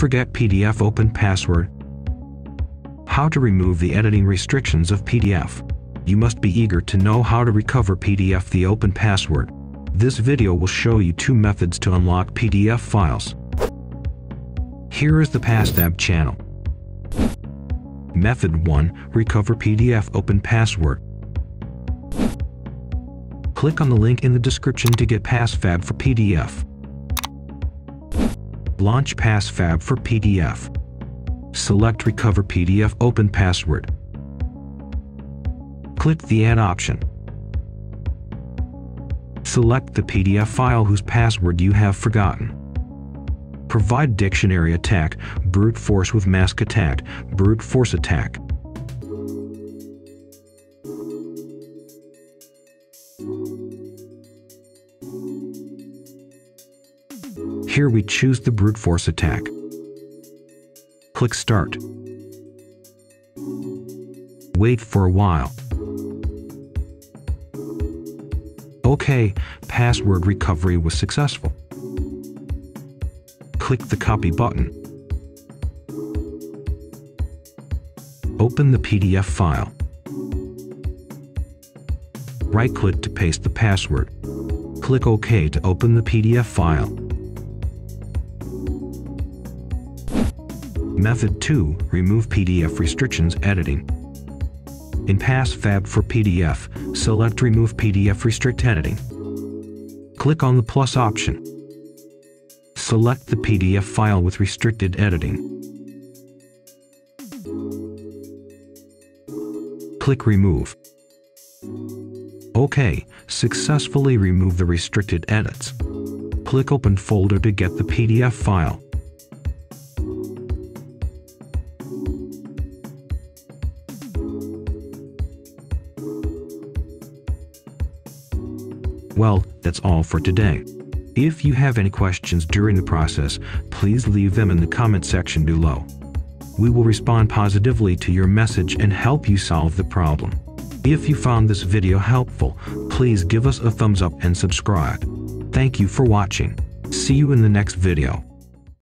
Forget PDF Open Password. How to remove the editing restrictions of PDF. You must be eager to know how to recover PDF the open password. This video will show you two methods to unlock PDF files. Here is the PassFab channel. Method 1. Recover PDF Open Password. Click on the link in the description to get PassFab for PDF. Launch PassFab for PDF. Select Recover PDF Open Password. Click the Add option. Select the PDF file whose password you have forgotten. Provide dictionary attack, brute force with mask attack, brute force attack. Here we choose the brute force attack. Click Start. Wait for a while. OK, password recovery was successful. Click the Copy button. Open the PDF file. Right-click to paste the password. Click OK to open the PDF file. Method 2. Remove PDF restrictions editing. In PassFab for PDF, select Remove PDF Restrict Editing. Click on the plus option. Select the PDF file with restricted editing. Click Remove. OK, successfully remove the restricted edits. Click Open Folder to get the PDF file. Well, that's all for today. If you have any questions during the process, please leave them in the comment section below. We will respond positively to your message and help you solve the problem. If you found this video helpful, please give us a thumbs up and subscribe. Thank you for watching. See you in the next video.